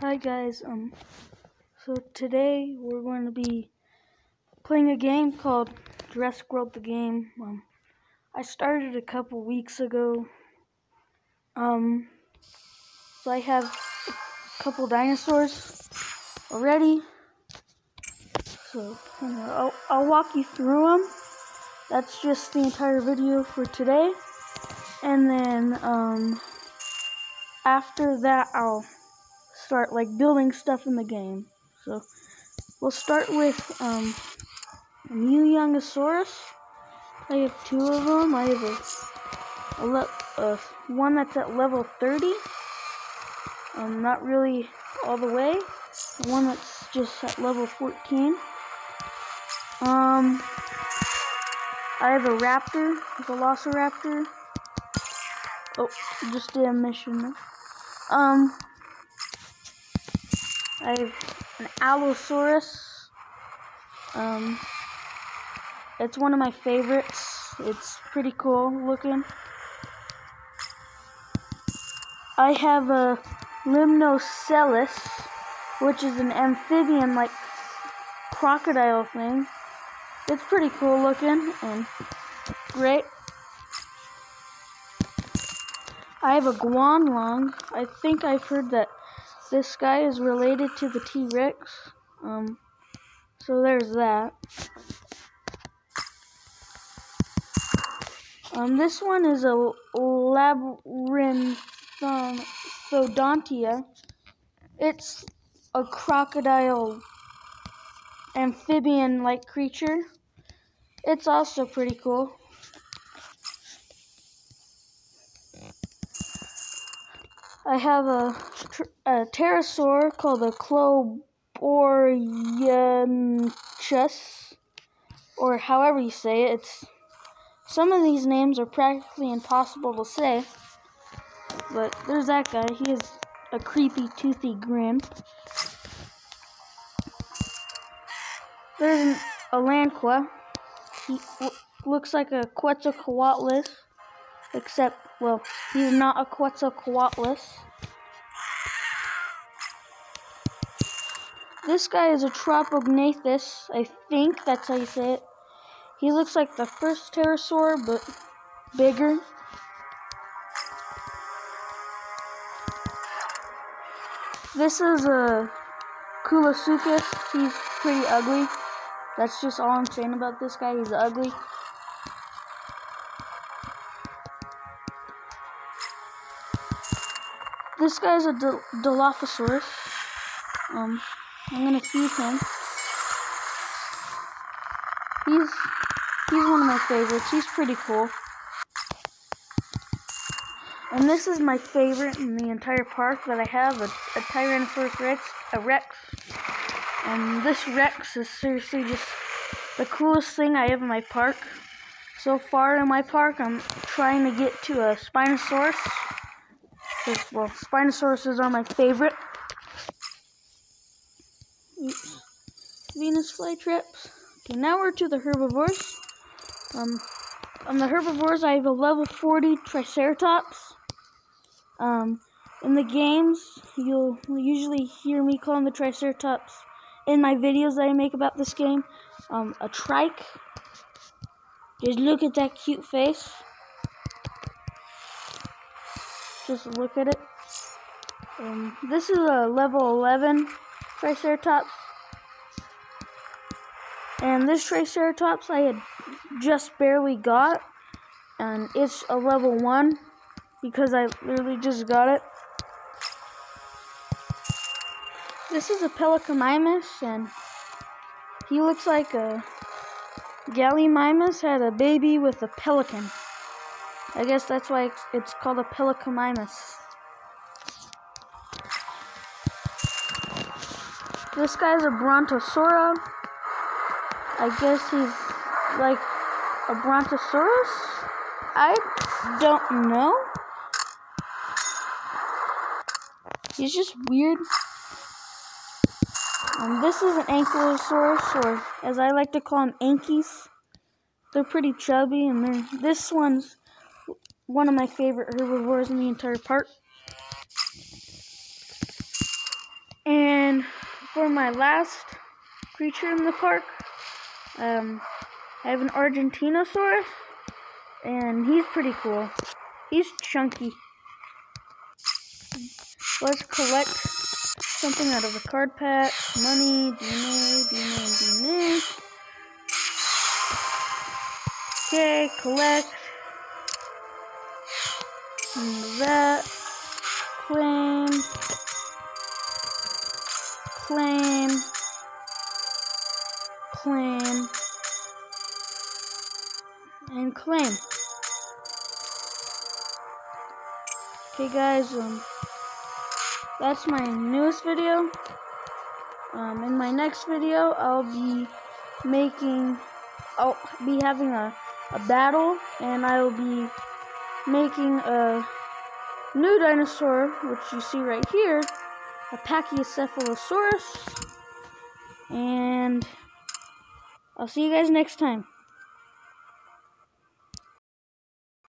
Hi guys, um, so today we're going to be playing a game called Jurassic World the Game. Um, I started a couple weeks ago. Um, so I have a couple dinosaurs already. So, I'll, I'll walk you through them. That's just the entire video for today. And then, um, after that, I'll start like building stuff in the game. So we'll start with um, a new Youngosaurus. I have two of them. I have a, a, a one that's at level 30. Um, not really all the way. The one that's just at level 14. Um, I have a raptor, a velociraptor. Oh, just did a mission. Um, I have an Allosaurus. Um, it's one of my favorites. It's pretty cool looking. I have a Limnoscelis, which is an amphibian like crocodile thing. It's pretty cool looking and great. I have a Guanlong. I think I've heard that this guy is related to the T-Rex. Um, so there's that. Um, this one is a Labyrinthodontia. It's a crocodile amphibian-like creature. It's also pretty cool. I have a, a pterosaur called a Coloborhynchus, or however you say it. It's some of these names are practically impossible to say, but there's that guy. He has a creepy, toothy grin. There's an Alanqa. He looks like a Quetzalcoatlus, except well, he's not a Quetzalcoatlus. This guy is a Tropeognathus. I think that's how you say it. He looks like the first pterosaur, but bigger. This is a Koolasuchus. He's pretty ugly. That's just all I'm saying about this guy. He's ugly. This guy's a Dilophosaurus. Um, I'm gonna feed him. He's he's one of my favorites. He's pretty cool. And this is my favorite in the entire park that I have, a, a Tyrannosaurus Rex, a Rex. And this Rex is seriously just the coolest thing I have in my park. So far in my park, I'm trying to get to a Spinosaurus. Well, Spinosauruses are my favorite. Venus flytraps. Okay, now we're to the herbivores. Um, on the herbivores, I have a level 40 Triceratops. Um, in the games, you'll usually hear me calling the Triceratops in my videos that I make about this game, um, a trike. Just look at that cute face. Just look at it. Um, this is a level 11 Triceratops. And this Triceratops I had just barely got. And it's a level 1 because I literally just got it. This is a Pelecymimus and he looks like a Gallimimus had a baby with a pelican. I guess that's why it's called a Pelecymimus. This guy's a Brontosaurus. I guess he's like a Brontosaurus? I don't know. He's just weird. Um, this is an Ankylosaurus, or as I like to call them, Ankies. They're pretty chubby, and they're, this one's one of my favorite herbivores in the entire park. And for my last creature in the park, um, I have an Argentinosaurus, and he's pretty cool. He's chunky. Let's collect something out of a card pack. Money, DNA, DNA, DNA. Okay, collect. That. Claim. Claim. Claim. And claim. Okay guys, um, that's my newest video. Um, in my next video, I'll be making, I'll be having a, a battle, and I will be making a new dinosaur, which you see right here, a Pachycephalosaurus, and I'll see you guys next time.